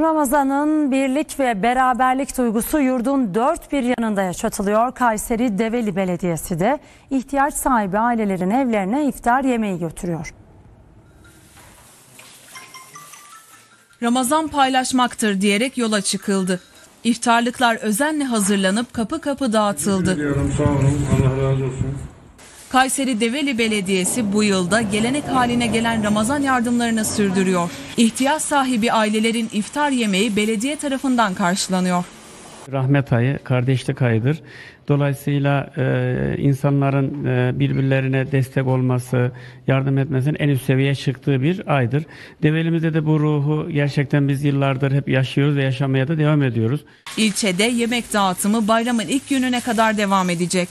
Ramazan'ın birlik ve beraberlik duygusu yurdun dört bir yanında yaşatılıyor. Kayseri Develi Belediyesi de ihtiyaç sahibi ailelerin evlerine iftar yemeği götürüyor. Ramazan paylaşmaktır diyerek yola çıkıldı. İftarlıklar özenle hazırlanıp kapı kapı dağıtıldı. Diyorum sağ olun. Allah razı olsun. Kayseri Develi Belediyesi bu yılda gelenek haline gelen Ramazan yardımlarını sürdürüyor. İhtiyaç sahibi ailelerin iftar yemeği belediye tarafından karşılanıyor. Rahmet ayı, kardeşlik ayıdır. Dolayısıyla e, insanların e, birbirlerine destek olması, yardım etmesinin en üst seviyeye çıktığı bir aydır. Develimizde de bu ruhu gerçekten biz yıllardır hep yaşıyoruz ve yaşamaya da devam ediyoruz. İlçede yemek dağıtımı bayramın ilk gününe kadar devam edecek.